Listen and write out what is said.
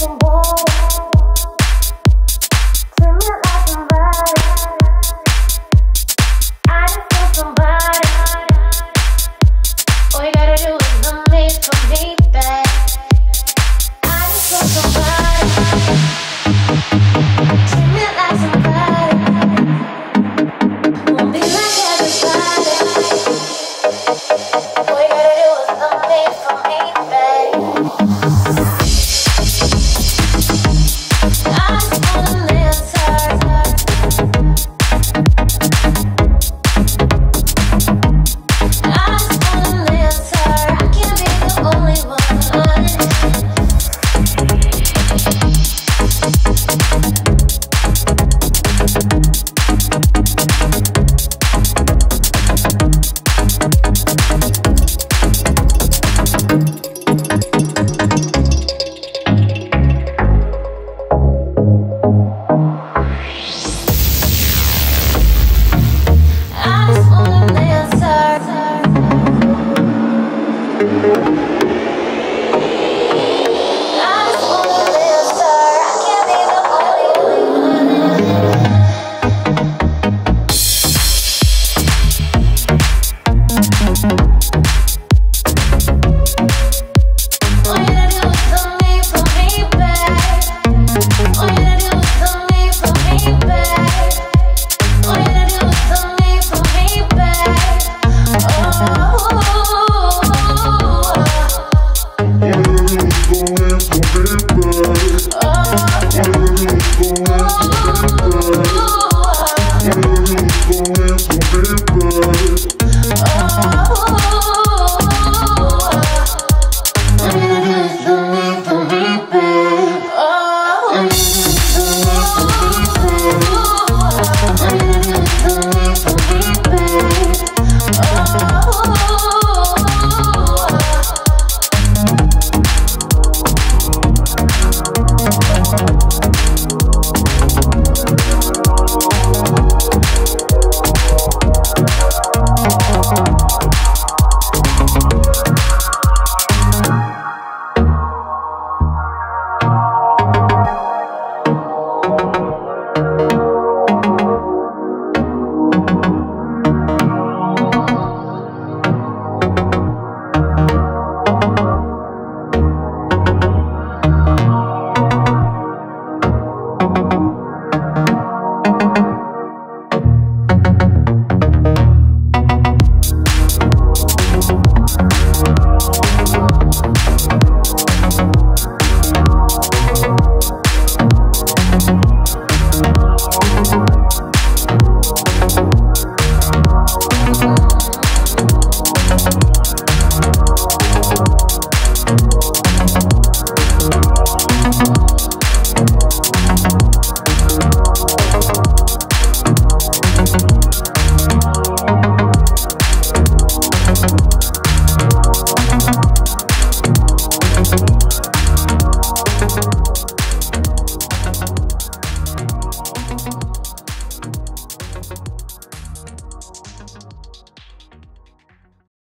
some balls.